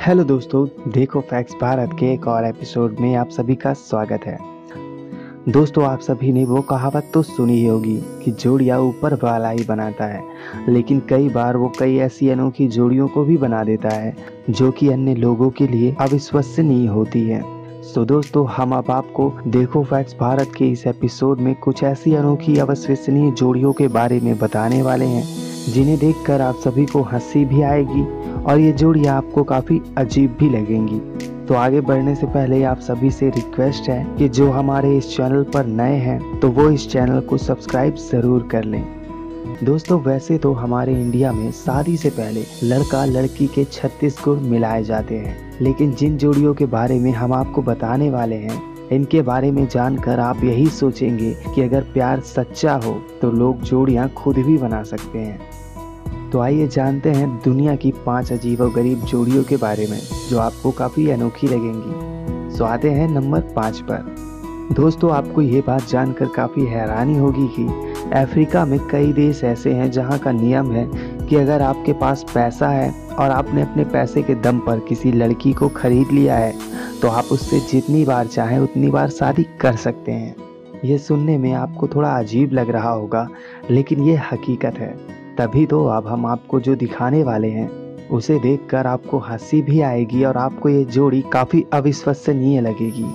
Hello दोस्तों, देखो fax Bharat के एक और एपिसोड में आप सभी का स्वागत है। दोस्तों, आप सभी ने वो कहावत तो सुनी ही होगी कि जोड़िया ऊपर वाला ही बनाता है, लेकिन कई बार वो कई ऐसी अनोखी जोड़ियों को भी बना देता है, जो कि अन्य लोगों के लिए अविश्वसनीय होती है। तो दोस्तों, हम अब आपको देखो फैक्ट्स भारत के इस एपिसोड में कुछ ऐसी अनोखी अविश्वसनीय जोड़ियों के बारे में बताने वाले हैं, जिन्हें देखकर आप सभी को हँसी भी आएगी और ये जोड़ियाँ आपको काफ़ी अजीब भी लगेंगी। तो आगे बढ़ने से पहले आप सभी से रिक्वेस्ट है कि जो हमारे इस चैनल पर नए हैं तो वो इस चैनल को सब्सक्राइब ज़रूर कर लें। दोस्तों, वैसे तो हमारे इंडिया में शादी से पहले लड़का लड़की के 36 गुण मिलाए जाते हैं। लेकिन जिन जोड़ियों के बारे में हम आपको बताने वाले हैं, इनके बारे में जानकर आप यही सोचेंगे कि अगर प्यार सच्चा हो तो लोग जोड़ियाँ खुद भी बना सकते हैं। तो आइए जानते हैं दुनिया की पाँच गरीब जोड़ियों के बारे में, जो आपको काफ़ी अनोखी लगेंगी। सो आते हैं नंबर पाँच पर। दोस्तों, आपको ये बात जानकर काफ़ी हैरानी होगी कि अफ्रीका में कई देश ऐसे हैं जहाँ का नियम है कि अगर आपके पास पैसा है और आपने अपने पैसे के दम पर किसी लड़की को खरीद लिया है तो आप उससे जितनी बार चाहें उतनी बार शादी कर सकते हैं। ये सुनने में आपको थोड़ा अजीब लग रहा होगा, लेकिन ये हकीकत है। तभी तो अब हम आपको जो दिखाने वाले हैं, उसे देखकर आपको हँसी भी आएगी और आपको ये जोड़ी काफ़ी अविश्वसनीय लगेगी।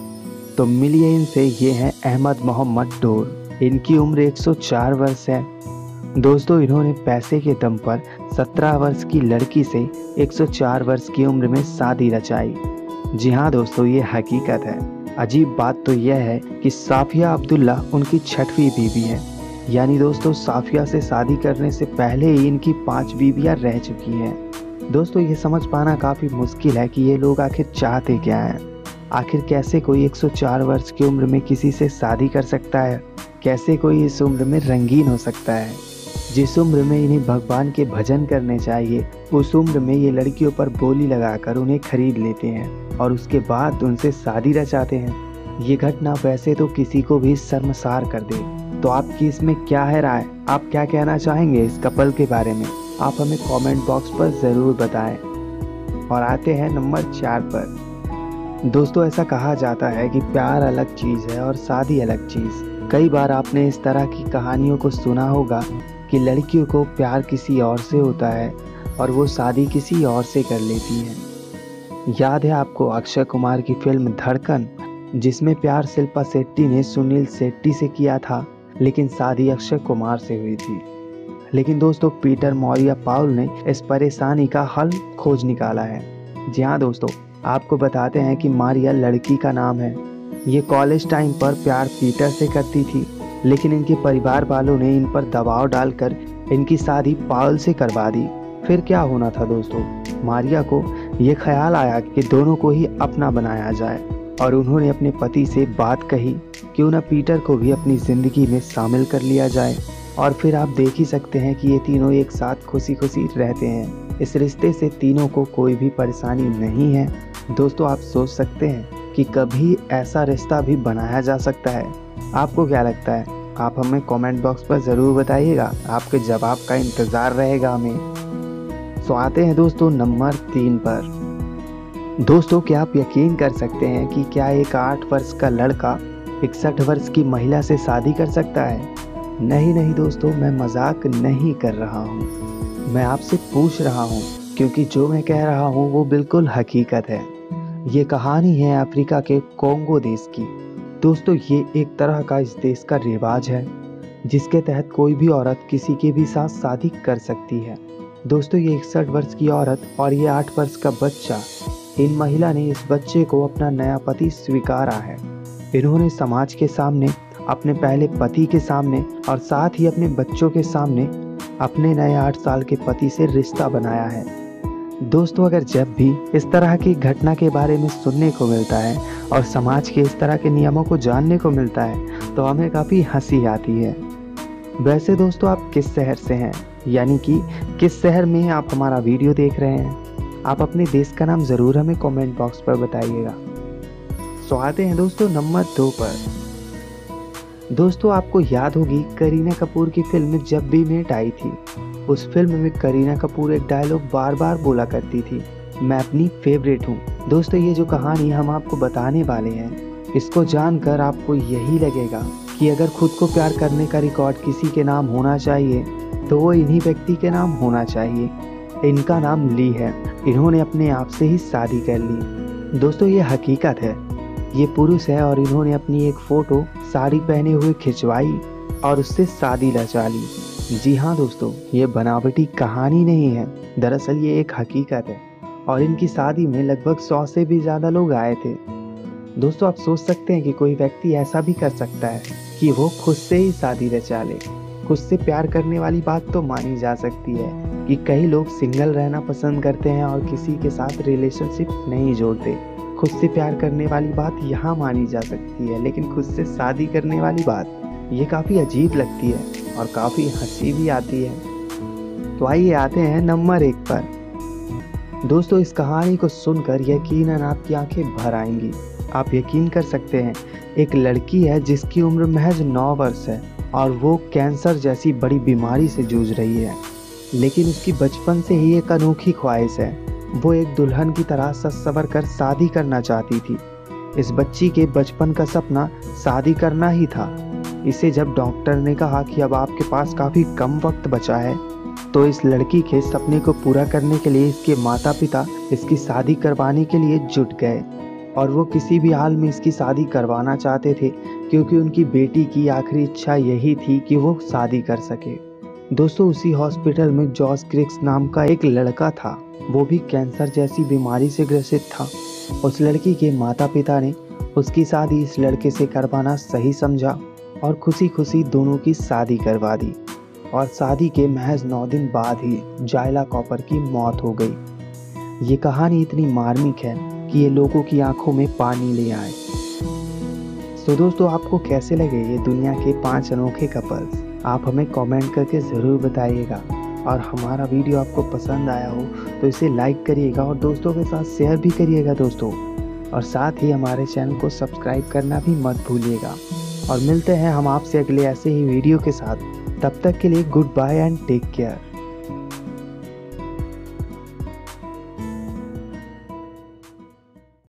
तो मिलिए इनसे ये हैं अहमद मोहम्मद डोर। इनकी उम्र 104 वर्ष है। दोस्तों, इन्होंने पैसे के दम पर 17 वर्ष की लड़की से 104 वर्ष की उम्र में शादी रचाई। जी हाँ दोस्तों, ये हकीकत है। अजीब बात तो यह है कि साफिया अब्दुल्ला उनकी छठवीं बीवी है। यानी दोस्तों, साफिया से शादी करने से पहले ही इनकी पाँच बीवियाँ रह चुकी हैं। दोस्तों, ये समझ पाना काफ़ी मुश्किल है कि ये लोग आखिर चाहते क्या हैं। आखिर कैसे कोई 104 वर्ष की उम्र में किसी से शादी कर सकता है? कैसे कोई इस उम्र में रंगीन हो सकता है? जिस उम्र में इन्हें भगवान के भजन करने चाहिए, उस उम्र में ये लड़कियों पर बोली लगाकर उन्हें खरीद लेते हैं और उसके बाद उनसे शादी रचाते हैं। ये घटना वैसे तो किसी को भी शर्मसार कर दे। तो आपकी इसमें क्या है राय? आप क्या कहना चाहेंगे इस कपल के बारे में? आप हमें कमेंट बॉक्स पर ज़रूर बताएँ। और आते हैं नंबर चार पर। दोस्तों, ऐसा कहा जाता है कि प्यार अलग चीज़ है और शादी अलग चीज़। कई बार आपने इस तरह की कहानियों को सुना होगा कि लड़कियों को प्यार किसी और से होता है और वो शादी किसी और से कर लेती हैं। याद है आपको अक्षय कुमार की फ़िल्म धड़कन, जिसमें प्यार शिल्पा शेट्टी ने सुनील शेट्टी से किया था, लेकिन शादी अक्षय कुमार से हुई थी। लेकिन दोस्तों, पीटर मौर्य पाउल ने इस परेशानी का हल खोज निकाला है। जी हाँ दोस्तों आपको बताते हैं कि मारिया लड़की का नाम है। ये कॉलेज टाइम पर प्यार पीटर से करती थी, लेकिन इनके परिवार वालों ने इन पर दबाव डालकर इनकी शादी पाउल से करवा दी। फिर क्या होना था दोस्तों? मारिया को ये ख्याल आया कि दोनों को ही अपना बनाया जाए, और उन्होंने अपने पति से बात कही, क्यों ना पीटर को भी अपनी ज़िंदगी में शामिल कर लिया जाए। और फिर आप देख ही सकते हैं कि ये तीनों एक साथ खुशी खुशी रहते हैं। इस रिश्ते से तीनों को कोई भी परेशानी नहीं है। दोस्तों, आप सोच सकते हैं कि कभी ऐसा रिश्ता भी बनाया जा सकता है। आपको क्या लगता है? आप हमें कमेंट बॉक्स पर ज़रूर बताइएगा। आपके जवाब का इंतज़ार रहेगा हमें। सो आते हैं दोस्तों, नंबर तीन पर। दोस्तों, क्या आप यकीन कर सकते हैं कि क्या एक आठ वर्ष का लड़का इकसठ वर्ष की महिला से शादी कर सकता है? नहीं नहीं दोस्तों, मैं मज़ाक नहीं कर रहा हूँ। मैं आपसे पूछ रहा हूँ, क्योंकि जो मैं कह रहा हूँ वो बिल्कुल हकीकत है। ये कहानी है अफ्रीका के कोंगो देश की। दोस्तों, ये एक तरह का इस देश का रिवाज है, जिसके तहत कोई भी औरत किसी के भी साथ शादी कर सकती है। दोस्तों, ये इकसठ वर्ष की औरत और ये आठ वर्ष का बच्चा, इन महिला ने इस बच्चे को अपना नया पति स्वीकारा है। इन्होंने समाज के सामने, अपने पहले पति के सामने और साथ ही अपने बच्चों के सामने अपने नए आठ साल के पति से रिश्ता बनाया है। दोस्तों, अगर जब भी इस तरह की घटना के बारे में सुनने को मिलता है और समाज के इस तरह के नियमों को जानने को मिलता है तो हमें काफ़ी हँसी आती है। वैसे दोस्तों, आप किस शहर से हैं? यानी कि किस शहर में आप हमारा वीडियो देख रहे हैं? आप अपने देश का नाम ज़रूर हमें कमेंट बॉक्स पर बताइएगा। सो, आते हैं दोस्तों नंबर दो पर। दोस्तों, आपको याद होगी करीना कपूर की फ़िल्म जब भी मेट आई थी। उस फ़िल्म में करीना कपूर एक डायलॉग बार बार बोला करती थी, मैं अपनी फेवरेट हूँ। दोस्तों, ये जो कहानी हम आपको बताने वाले हैं, इसको जानकर आपको यही लगेगा कि अगर खुद को प्यार करने का रिकॉर्ड किसी के नाम होना चाहिए तो वो इन्हीं व्यक्ति के नाम होना चाहिए। इनका नाम ली है। इन्होंने अपने आप से ही शादी कर ली। दोस्तों, ये हकीकत है। ये पुरुष है और इन्होंने अपनी एक फ़ोटो साड़ी पहने हुए खिंचवाई और उससे शादी रचा ली। जी हाँ दोस्तों, ये बनावटी कहानी नहीं है। दरअसल ये एक हकीकत है और इनकी शादी में लगभग सौ से भी ज़्यादा लोग आए थे। दोस्तों, आप सोच सकते हैं कि कोई व्यक्ति ऐसा भी कर सकता है कि वो खुद से ही शादी रचा ले। खुद से प्यार करने वाली बात तो मानी जा सकती है कि कई लोग सिंगल रहना पसंद करते हैं और किसी के साथ रिलेशनशिप नहीं जोड़ते। खुद से प्यार करने वाली बात यहाँ मानी जा सकती है, लेकिन खुद से शादी करने वाली बात ये काफ़ी अजीब लगती है। और काफ़ी हँसी भी आती है। तो आइए आते हैं नंबर एक पर। दोस्तों, इस कहानी को सुनकर यकीनन आपकी आँखें भर आएँगी। आप यकीन कर सकते हैं, एक लड़की है जिसकी उम्र महज नौ वर्ष है और वो कैंसर जैसी बड़ी बीमारी से जूझ रही है। लेकिन उसकी बचपन से ही एक अनोखी ख्वाहिश है। वो एक दुल्हन की तरह सच सवर कर शादी करना चाहती थी। इस बच्ची के बचपन का सपना शादी करना ही था। इसे जब डॉक्टर ने कहा कि अब आपके पास काफ़ी कम वक्त बचा है तो इस लड़की के सपने को पूरा करने के लिए इसके माता पिता इसकी शादी करवाने के लिए जुट गए। और वो किसी भी हाल में इसकी शादी करवाना चाहते थे, क्योंकि उनकी बेटी की आखिरी इच्छा यही थी कि वो शादी कर सके। दोस्तों, उसी हॉस्पिटल में जॉर्ज क्रिक्स नाम का एक लड़का था। वो भी कैंसर जैसी बीमारी से ग्रसित था। उस लड़की के माता पिता ने उसकी शादी इस लड़के से करवाना सही समझा। और खुशी खुशी दोनों की शादी करवा दी। और शादी के महज नौ दिन बाद ही जायला कॉपर की मौत हो गई। ये कहानी इतनी मार्मिक है कि ये लोगों की आँखों में पानी ले आए। तो दोस्तों, आपको कैसे लगे ये दुनिया के पाँच अनोखे कपल्स? आप हमें कमेंट करके ज़रूर बताइएगा। और हमारा वीडियो आपको पसंद आया हो तो इसे लाइक करिएगा और दोस्तों के साथ शेयर भी करिएगा दोस्तों। और साथ ही हमारे चैनल को सब्सक्राइब करना भी मत भूलिएगा। और मिलते हैं हम आपसे अगले ऐसे ही वीडियो के साथ। तब तक के लिए goodbye and take care